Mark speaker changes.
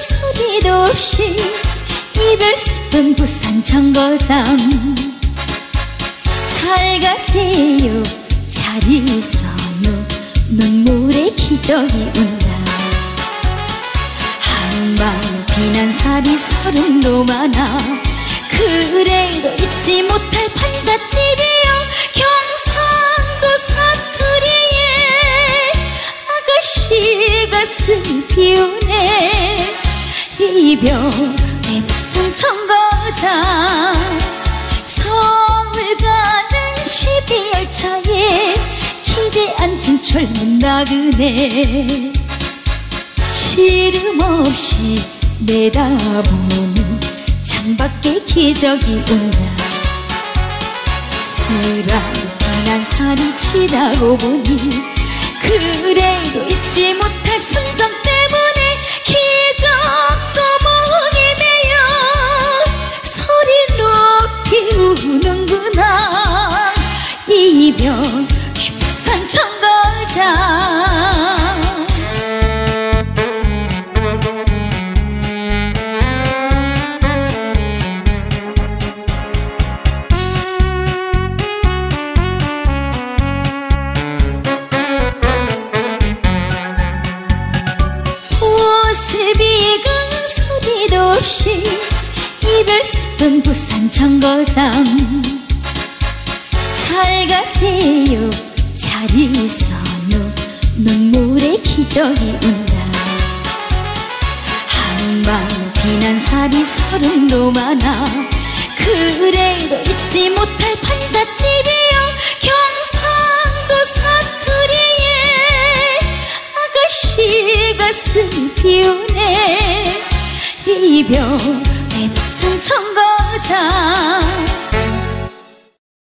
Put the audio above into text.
Speaker 1: 소리도 없이 이별 쓰던 부산 정거장. 잘 가세요. 잘 있어요. 눈물의 기적이 온다. 한방 비난살이 서른도 많아. 그래도 잊지 못할 판잣집이 가슴 비우네. 이별의 부산 청거장. 서울 가는 12열차에 기대 앉은 젊은 나그네. 시름 없이 내다보는 창밖에 기적이 온다. 쓰라린 살이 지나고 보니 그래 도 잊지 못할 순정 때 없이 이별 쓰던 부산 정거장. 잘 가세요 잘 있어요. 눈물의 기적이 온다 한방 비난살이 서른도 많아. 그래도 잊지 못할 판잣집이여 경상도 사투리에 아가씨 가슴 비우네 이별의 부산 청거장